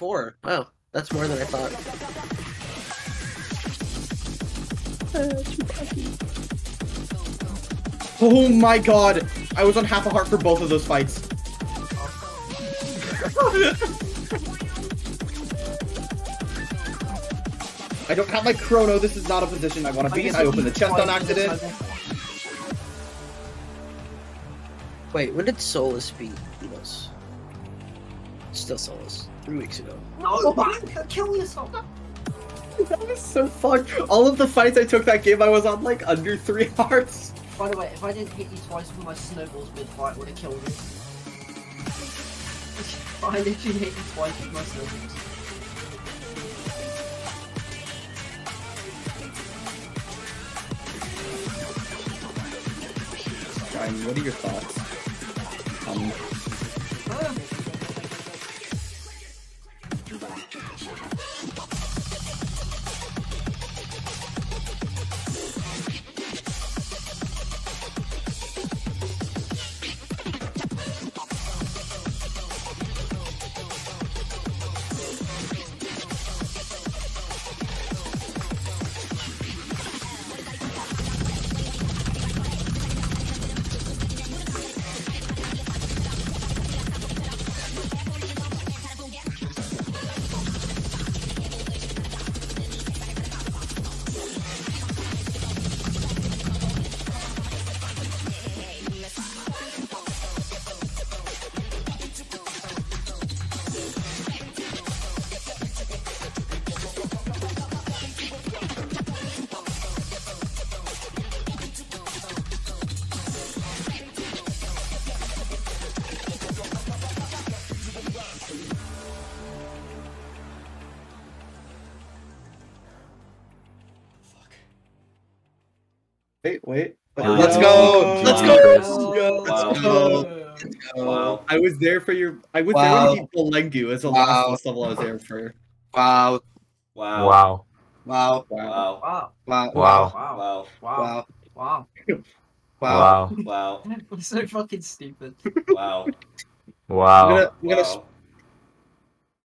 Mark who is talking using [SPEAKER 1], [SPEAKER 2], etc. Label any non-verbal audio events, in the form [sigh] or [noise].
[SPEAKER 1] Wow, that's more than I thought.
[SPEAKER 2] Oh my god! I was on half a heart for both of those fights. I don't have my chrono. This is not a position I want to be in. I opened the chest on accident.
[SPEAKER 1] Wait, when did Solus beat us? Still Solus. Three weeks ago.
[SPEAKER 3] No, man, kill yourself.
[SPEAKER 2] That was so fucked. All of the fights I took that game, I was on like under three [laughs] hearts.
[SPEAKER 3] By the way, if I didn't hit you twice with my snowballs mid-fight, would have killed you. [laughs] I literally hit you twice with my snowballs.
[SPEAKER 2] Ryan, what are your thoughts? Um, wait, wait.
[SPEAKER 4] Wow.
[SPEAKER 2] Let's go. Let's go.
[SPEAKER 4] Wow.
[SPEAKER 2] Let's
[SPEAKER 4] Wow.
[SPEAKER 2] go.
[SPEAKER 4] Wow.
[SPEAKER 2] I was there for your. I was
[SPEAKER 5] Wow.
[SPEAKER 2] there when you beat Belengu as a
[SPEAKER 5] Wow.
[SPEAKER 2] last level. I was there for.
[SPEAKER 5] Wow.
[SPEAKER 4] Wow.
[SPEAKER 6] Wow.
[SPEAKER 5] Wow.
[SPEAKER 2] Wow.
[SPEAKER 4] Wow.
[SPEAKER 3] Wow,
[SPEAKER 5] Wow.
[SPEAKER 6] Wow.
[SPEAKER 3] wow,
[SPEAKER 4] Wow.
[SPEAKER 3] wow,
[SPEAKER 5] Wow.
[SPEAKER 3] wow.
[SPEAKER 5] Wow.
[SPEAKER 6] Wow.
[SPEAKER 4] Wow.
[SPEAKER 3] I'm so fucking stupid.
[SPEAKER 4] Wow.
[SPEAKER 2] I'm gonna, I'm gonna
[SPEAKER 4] Wow.